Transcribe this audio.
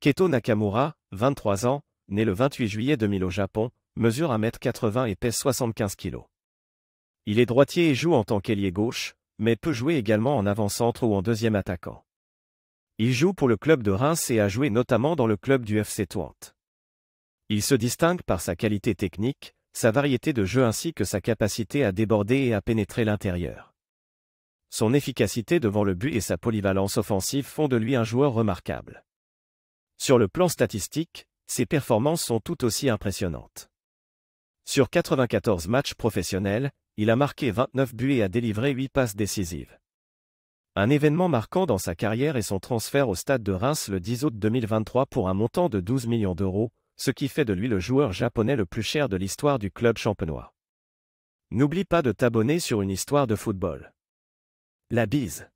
Keto Nakamura, 23 ans, né le 28 juillet 2000 au Japon, mesure 1m80 et pèse 75 kg. Il est droitier et joue en tant qu'ailier gauche, mais peut jouer également en avant-centre ou en deuxième attaquant. Il joue pour le club de Reims et a joué notamment dans le club du FC Twente. Il se distingue par sa qualité technique, sa variété de jeu ainsi que sa capacité à déborder et à pénétrer l'intérieur. Son efficacité devant le but et sa polyvalence offensive font de lui un joueur remarquable. Sur le plan statistique, ses performances sont tout aussi impressionnantes. Sur 94 matchs professionnels, il a marqué 29 buts et a délivré 8 passes décisives. Un événement marquant dans sa carrière est son transfert au stade de Reims le 10 août 2023 pour un montant de 12 millions d'euros, ce qui fait de lui le joueur japonais le plus cher de l'histoire du club champenois. N'oublie pas de t'abonner sur une histoire de football. La bise.